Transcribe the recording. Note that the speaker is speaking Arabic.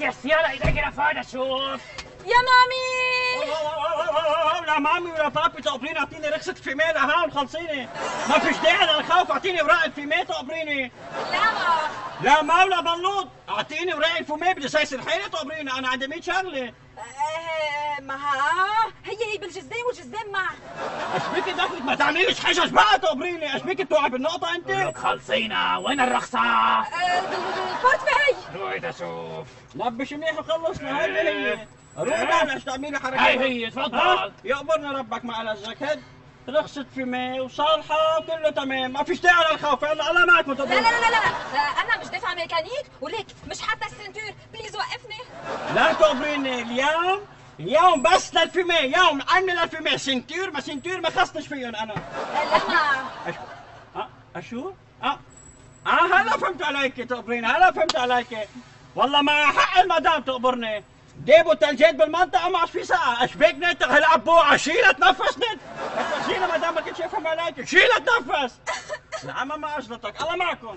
يا السيارة ايديك رفعنا شوف يا مامي لا مامي ولا بابي تقبريني اعطيني رخصة فيميل هون خلصيني ما فيش داعي للخوف اعطيني وراء الفيميل تقبريني لا ما لا ما ولا بلوط اعطيني وراء الفيميل بدي سايس الحيلة تقبريني أنا عندي 100 شغلة آه، ما ها هي هي بالجزدان والجزدان مع اشبيك دخلك ما تعمليش حجج بقى تقبريني اشبيك توعي بالنقطة انت خلصينا وين الرخصة؟ روحي تشوف نبش منيح وخلصنا هاي هي. روح بلش تعملي حركات هاي هي تفضل؟ يقبرنا ربك مع الجاكيت رخصة fumé وصالحة وكله تمام. ما فيش داعي للخوف. يلا الله معك لا لا لا لا لا. أنا مش دافعه ميكانيك وليك مش حاطة ال ceinture. please وقفني. لا تقبريني اليوم اليوم بس لل fumé يوم عملي لل fumé ceinture ما ceinture ما خصنش فيهم أنا. لا ما. أشو؟ أه؟ أه؟ هلا فهمت عليك تقبريني هلا فهمت عليك. والله ما حق المدام تقبرني. جيبوا تلجيت بالمنطقة ما عادش في ساعة. اشبيك نت؟ هلا بوعة شيلة تنفس نت؟ شيلة مدام ما كنتش افهم عليك شيلة تنفس. العمى ما اجلطك الله معكم.